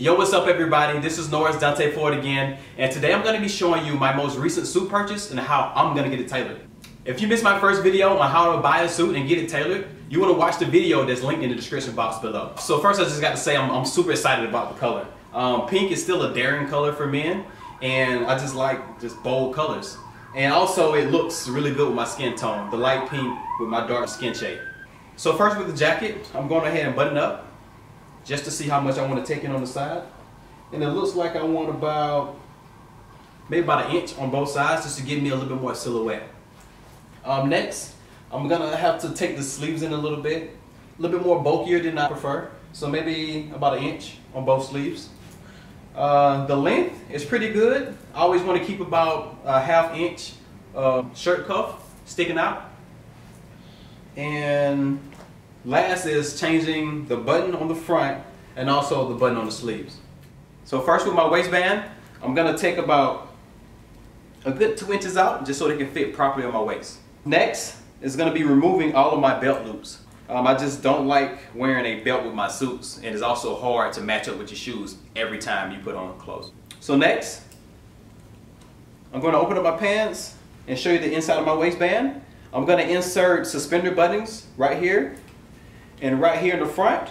Yo, what's up everybody? This is Norris Danta Ford again, and today I'm going to be showing you my most recent suit purchase and how I'm going to get it tailored. If you missed my first video on how to buy a suit and get it tailored, you want to watch the video that's linked in the description box below. So first I just got to say I'm, I'm super excited about the color. Um, pink is still a daring color for men, and I just like just bold colors. And also it looks really good with my skin tone, the light pink with my dark skin shade. So first with the jacket, I'm going ahead and button up just to see how much I want to take in on the side. And it looks like I want about, maybe about an inch on both sides just to give me a little bit more silhouette. Um, next, I'm gonna have to take the sleeves in a little bit, a little bit more bulkier than I prefer. So maybe about an inch on both sleeves. Uh, the length is pretty good. I always want to keep about a half inch uh, shirt cuff sticking out. And Last is changing the button on the front and also the button on the sleeves. So first with my waistband, I'm gonna take about a good two inches out just so they can fit properly on my waist. Next is gonna be removing all of my belt loops. Um, I just don't like wearing a belt with my suits and it's also hard to match up with your shoes every time you put on clothes. So next, I'm gonna open up my pants and show you the inside of my waistband. I'm gonna insert suspender buttons right here and right here in the front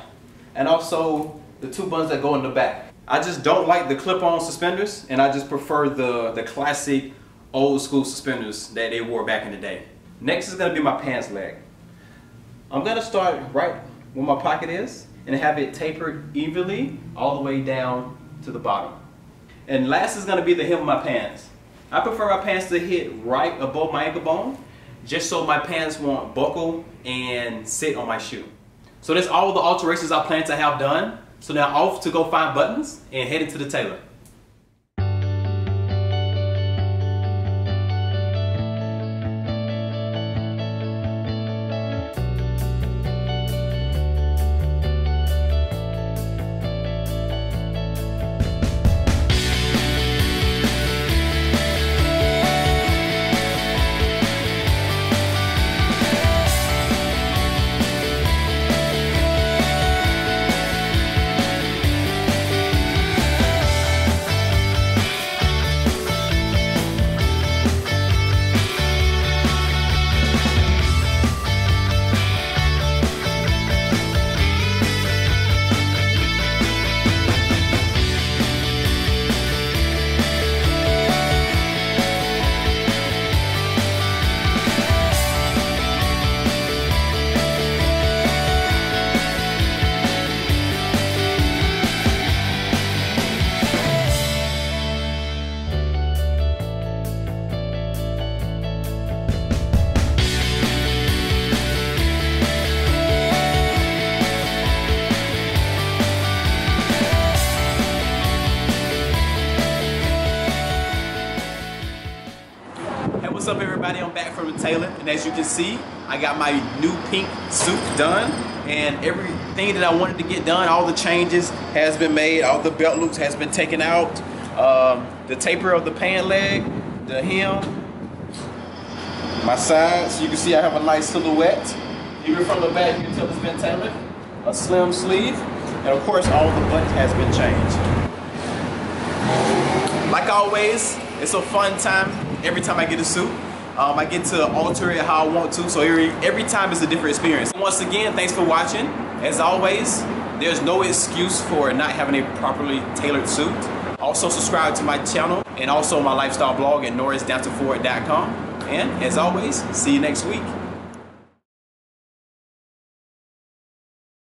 and also the two buttons that go in the back. I just don't like the clip-on suspenders and I just prefer the, the classic old school suspenders that they wore back in the day. Next is going to be my pants leg. I'm going to start right where my pocket is and have it tapered evenly all the way down to the bottom. And last is going to be the hem of my pants. I prefer my pants to hit right above my ankle bone just so my pants won't buckle and sit on my shoe. So that's all the alterations I plan to have done. So now off to go find buttons and head into the tailor. Everybody? I'm back from the tailor and as you can see, I got my new pink suit done and everything that I wanted to get done, all the changes has been made, all the belt loops has been taken out, um, the taper of the pant leg, the hem, my sides, you can see I have a nice silhouette. Even from the back, you can tell it's been tailored. A slim sleeve, and of course all the buttons has been changed. Like always, it's a fun time every time I get a suit. Um, I get to alter it how I want to, so every, every time is a different experience. Once again, thanks for watching. As always, there's no excuse for not having a properly tailored suit. Also subscribe to my channel and also my lifestyle blog at norrisdantaford.com. And as always, see you next week.